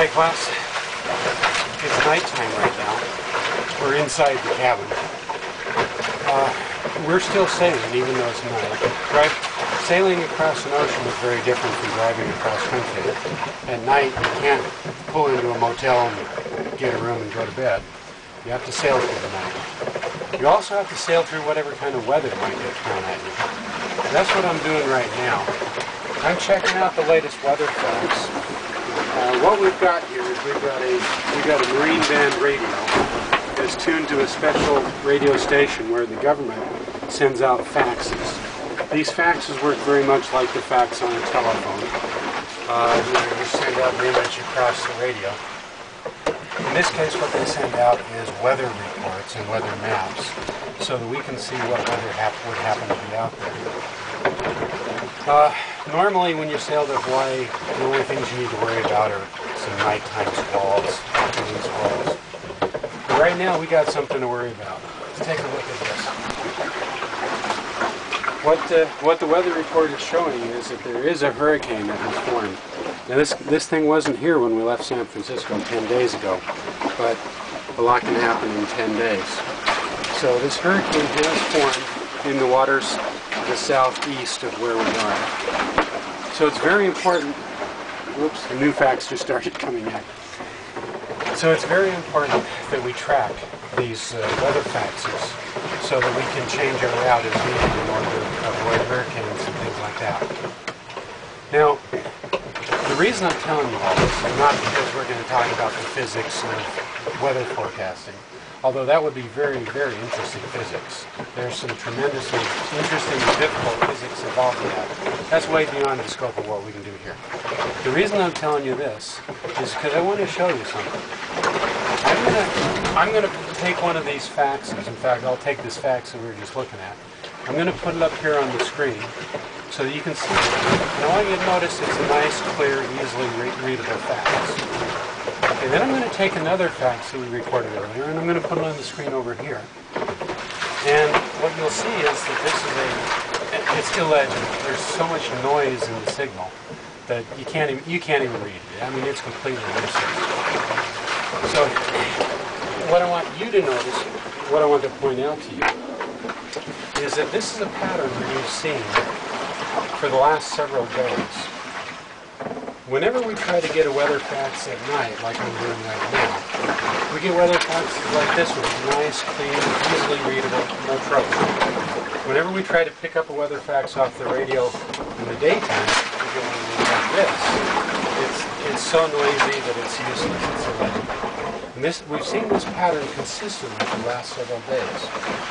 Hi class. It's nighttime right now. We're inside the cabin. Uh, we're still sailing even though it's night. Right? Sailing across an ocean is very different from driving across country. At night you can't pull into a motel and get a room and go to bed. You have to sail through the night. You also have to sail through whatever kind of weather might get thrown at you. That's what I'm doing right now. I'm checking out the latest weather fax. Uh, what we've got here is we've got a we've got a marine band radio that's tuned to a special radio station where the government sends out faxes. These faxes work very much like the fax on a telephone. Uh, you, send out an image across the radio. In this case, what they send out is weather reports and weather maps so that we can see what weather hap would happen to be out there. Uh, normally, when you sail to Hawaii, the only things you need to worry about are some nighttime squalls, squalls. But right now, we got something to worry about. Let's take a look at this. What, uh, what the weather report is showing is that there is a hurricane that has formed. Now this, this thing wasn't here when we left San Francisco 10 days ago, but a lot can happen in 10 days. So this hurricane has formed in the waters the southeast of where we are. So it's very important, whoops, the new fax just started coming in. So it's very important that we track these uh, weather faxes so that we can change our route as needed in order to avoid hurricanes and things like that. Now, reason I'm telling you all this is not because we're going to talk about the physics of weather forecasting, although that would be very, very interesting physics. There's some tremendously interesting and difficult physics involved in that. That's way beyond the scope of what we can do here. The reason I'm telling you this is because I want to show you something. I'm going to I'm going to take one of these faxes. In fact, I'll take this fax that we were just looking at. I'm going to put it up here on the screen so you can see it. And I want you to notice it's a nice, clear, easily re readable fax. Okay, then I'm going to take another fax that we recorded earlier and I'm going to put it on the screen over here. And what you'll see is that this is a, it's illegible. There's so much noise in the signal that you can't even, you can't even read it. I mean, it's completely useless. So what I want you to notice, what I want to point out to you, is that this is a pattern that you've seen for the last several days. Whenever we try to get a weather fax at night, like I'm doing right now, we get weather faxes like this one, nice, clean, easily readable, no trouble. Whenever we try to pick up a weather fax off the radio in the daytime, we get one like this. It's, it's so noisy that it's useless, it's. And this, we've seen this pattern consistently for the last several days.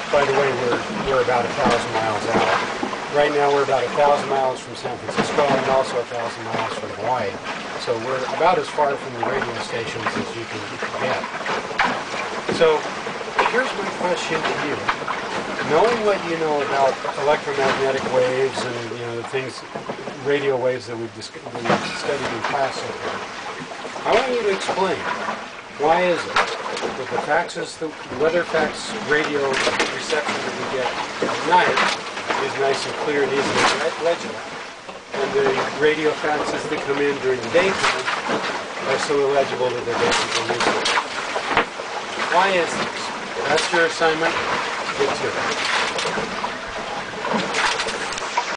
By the way, we're, we're about a thousand miles out. Right now we're about a thousand miles from San Francisco and also a thousand miles from Hawaii. So we're about as far from the radio stations as you can get. So here's my question to you. Knowing what you know about electromagnetic waves and you know the things, radio waves that we've, that we've studied in class so far, I want you to explain why is it that the faxes, the weather fax radio reception that we get at night is nice and clear and easily legible, and the radio faxes that come in during the daytime are so illegible that they're basically useless? Why is this? That's your assignment. Get to it.